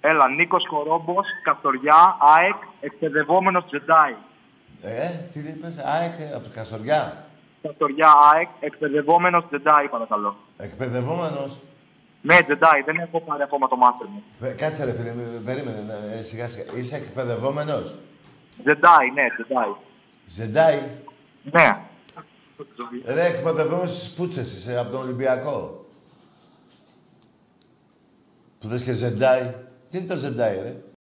Έλα, Νίκος Κορόμπος, Καστοριά, ΑΕΚ, εκπαιδευόμενος Τζεντάι. Ε, τι είπες, ΑΕΚ, από Καστοριά. Καστοριά, ΑΕΚ, εκπαιδευόμενος Τζεντάι, παρακαλώ. Εκπαιδευόμενος. Ναι, Τζεντάι, δεν έχω πάρει ακόμα το μάστερ μου. Ε, Κάτσε ρε φίλε, μη- περίμενε, να- ε, σιγά σιγά. Είσαι εκπαιδευόμενος; Τζεντάι, ναι, Τζεντάι. Ζεντάι. Ναι. Ρε, εκπαιδευόμενος στις πούτσες είσαι από τον Ολυμπιακό. Που δες και Ζεντάι. Τι είναι το Ζεντάι, ρε;